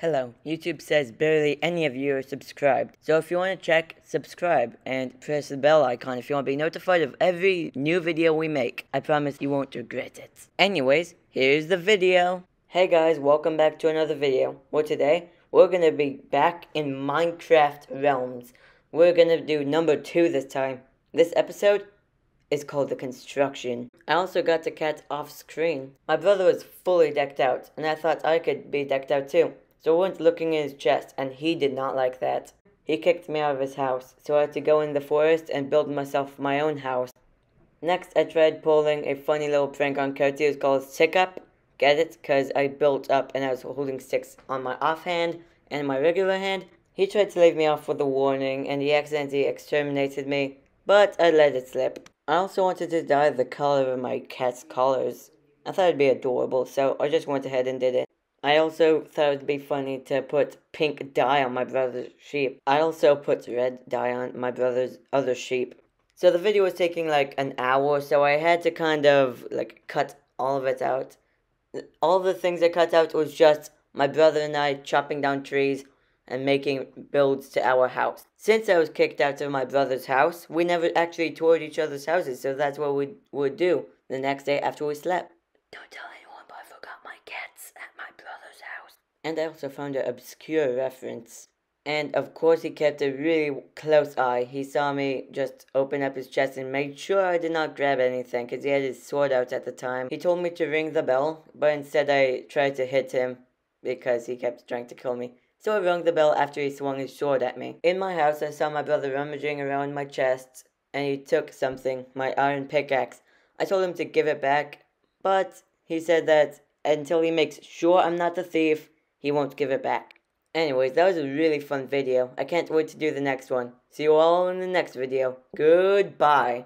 Hello, YouTube says barely any of you are subscribed. So if you want to check, subscribe and press the bell icon if you want to be notified of every new video we make. I promise you won't regret it. Anyways, here's the video. Hey guys, welcome back to another video. Well today, we're gonna be back in Minecraft Realms. We're gonna do number two this time. This episode is called The Construction. I also got the cat off screen. My brother was fully decked out, and I thought I could be decked out too. So I went looking in his chest, and he did not like that. He kicked me out of his house, so I had to go in the forest and build myself my own house. Next, I tried pulling a funny little prank on Koti. It's called Stick Up. Get it? Because I built up and I was holding sticks on my offhand and my regular hand. He tried to leave me off with a warning, and he accidentally exterminated me, but I let it slip. I also wanted to dye the color of my cat's collars. I thought it'd be adorable, so I just went ahead and did it. I also thought it'd be funny to put pink dye on my brother's sheep. I also put red dye on my brother's other sheep. So the video was taking like an hour, so I had to kind of like cut all of it out. All the things I cut out was just my brother and I chopping down trees and making builds to our house. Since I was kicked out of my brother's house, we never actually toured each other's houses, so that's what we would do the next day after we slept. Don't tell anyone, but I forgot my cats at my brother's house. And I also found an obscure reference. And of course, he kept a really close eye. He saw me just open up his chest and made sure I did not grab anything because he had his sword out at the time. He told me to ring the bell, but instead I tried to hit him because he kept trying to kill me. So I rung the bell after he swung his sword at me. In my house, I saw my brother rummaging around my chest, and he took something, my iron pickaxe. I told him to give it back, but he said that until he makes sure I'm not the thief, he won't give it back. Anyways, that was a really fun video. I can't wait to do the next one. See you all in the next video. Goodbye.